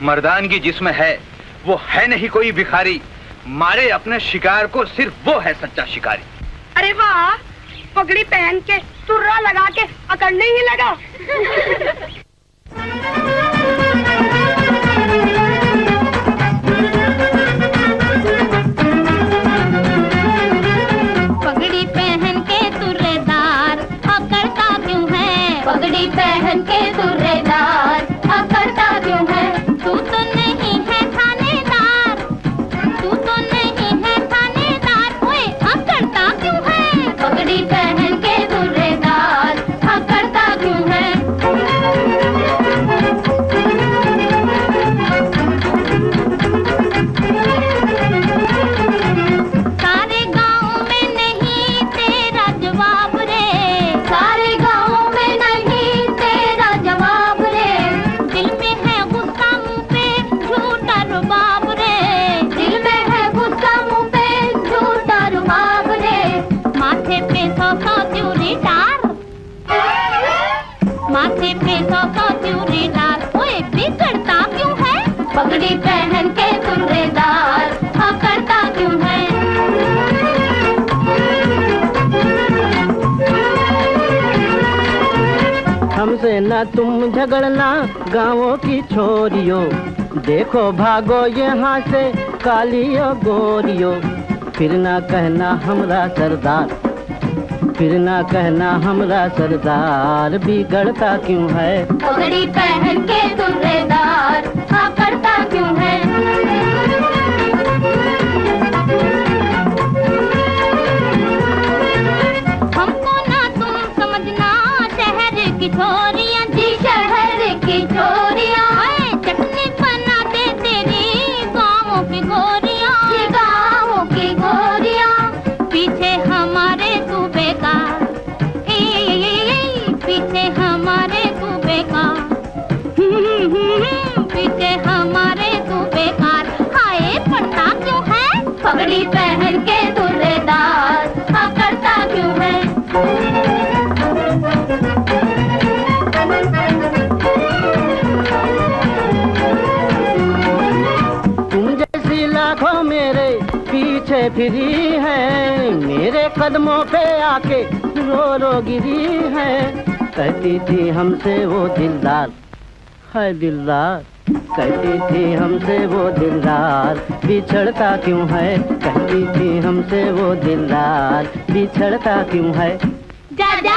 مردانگی جس میں ہے، وہ ہے نہیں کوئی بکھاری مارے اپنے شکار کو صرف وہ ہے سچا شکاری۔ ارے واہ، پگڑی پہن کے ترا لگا کے اکڑنے ہی لگا۔ ماتھے پہ سو سو چوری ڈار بگڑتا کیوں ہے؟ پگڑی پہن کے ترے دار ہاں کرتا کیوں ہے؟ ہم سے نہ تم جھگڑنا گاؤں کی چھوریو دیکھو بھاگو یہاں سے کالیو گوریو پھر نہ کہنا ہمرا سردار۔ پھر نہ کہنا ہمرا سردار بگڑتا کیوں ہے؟ پگڑی پہن کے ترے جیسی میرے پیچھے پھری ہے۔ میرے قدموں پہ آ کے رو رو گری ہے۔ کہتی تھی ہم سے وہ دلدار۔ ہے دلدار، کہتی تھی ہم سے وہ دلدار۔ بچھڑتا کیوں ہے؟ کہتی تھی ہم سے وہ دلدار۔ بچھڑتا کیوں ہے؟ جا جا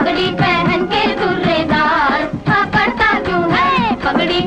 پگڑی پہن کے درے دار پڑتا کیوں ہے پگڑی